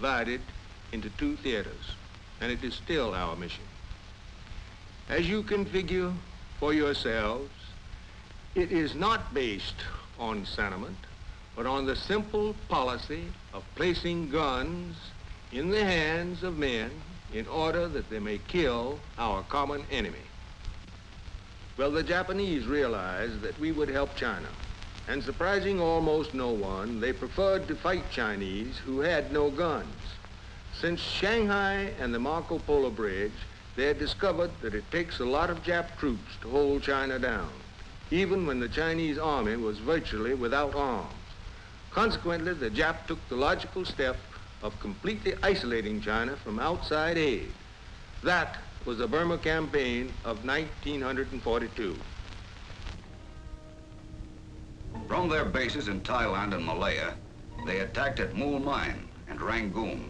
divided into two theaters, and it is still our mission. As you can figure for yourselves, it is not based on sentiment, but on the simple policy of placing guns in the hands of men in order that they may kill our common enemy. Well, the Japanese realized that we would help China. And surprising almost no one, they preferred to fight Chinese who had no guns. Since Shanghai and the Marco Polo Bridge, they had discovered that it takes a lot of Jap troops to hold China down, even when the Chinese army was virtually without arms. Consequently, the Jap took the logical step of completely isolating China from outside aid. That was the Burma campaign of 1942. From their bases in Thailand and Malaya, they attacked at Moulmein and Rangoon.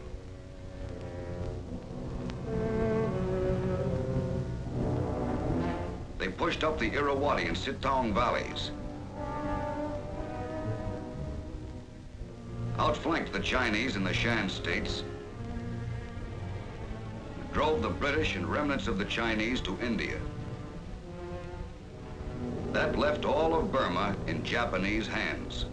They pushed up the Irrawaddy and Sittang valleys. Outflanked the Chinese in the Shan states drove the British and remnants of the Chinese to India. That left all of Burma in Japanese hands.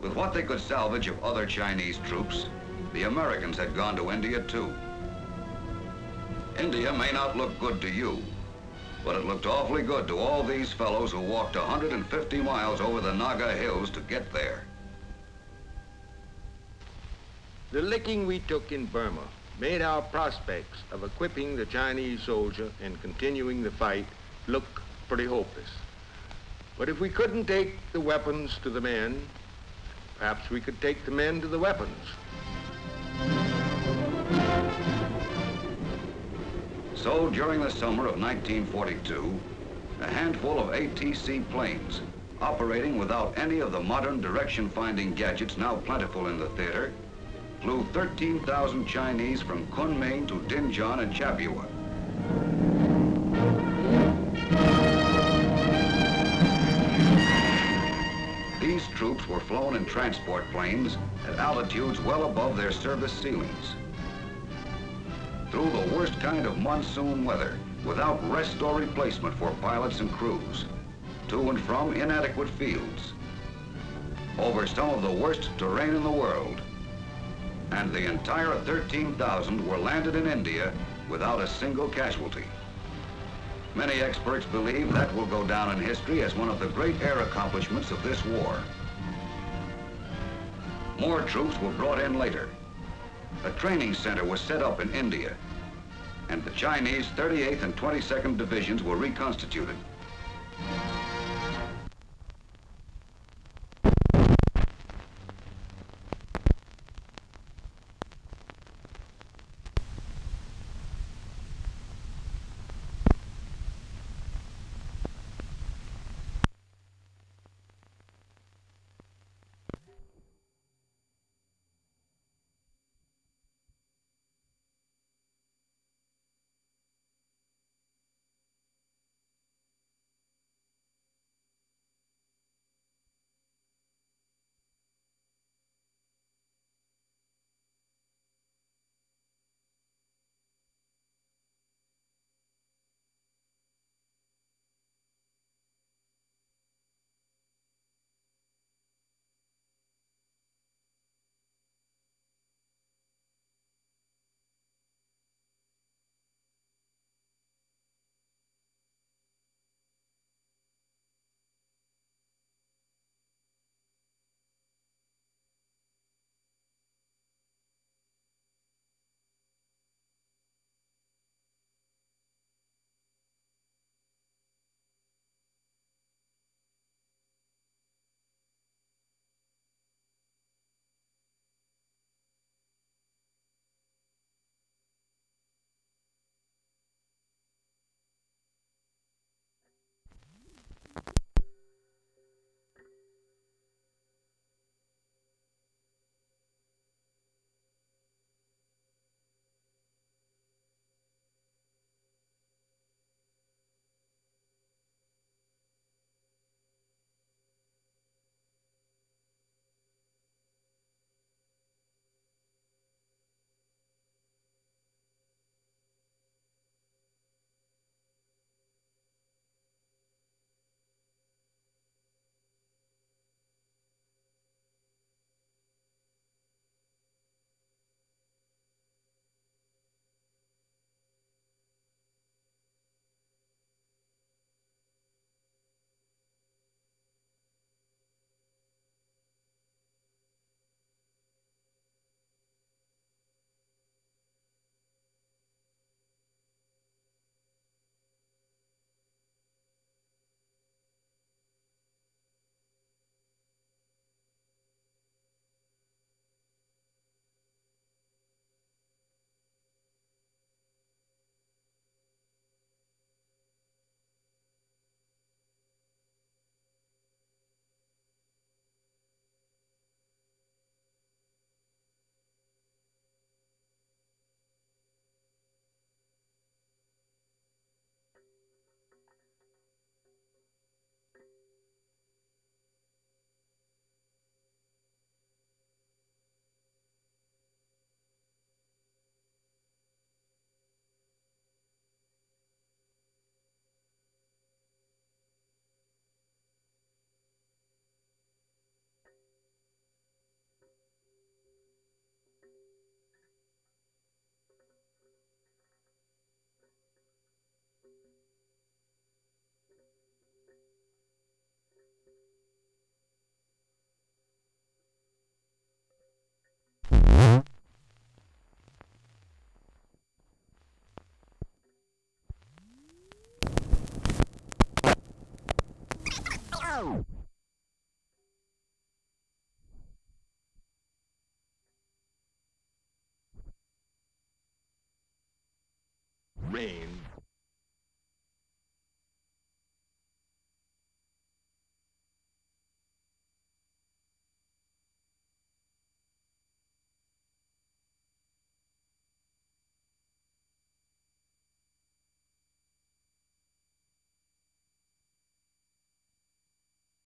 With what they could salvage of other Chinese troops, the Americans had gone to India too. India may not look good to you, but it looked awfully good to all these fellows who walked 150 miles over the Naga Hills to get there. The licking we took in Burma made our prospects of equipping the Chinese soldier and continuing the fight look pretty hopeless. But if we couldn't take the weapons to the men, perhaps we could take the men to the weapons. So during the summer of 1942, a handful of ATC planes operating without any of the modern direction-finding gadgets now plentiful in the theater flew 13,000 Chinese from Kunming to Dinjan and Chabua. These troops were flown in transport planes at altitudes well above their service ceilings. Through the worst kind of monsoon weather, without rest or replacement for pilots and crews, to and from inadequate fields, over some of the worst terrain in the world, and the entire 13,000 were landed in India without a single casualty. Many experts believe that will go down in history as one of the great air accomplishments of this war. More troops were brought in later. A training center was set up in India, and the Chinese 38th and 22nd Divisions were reconstituted.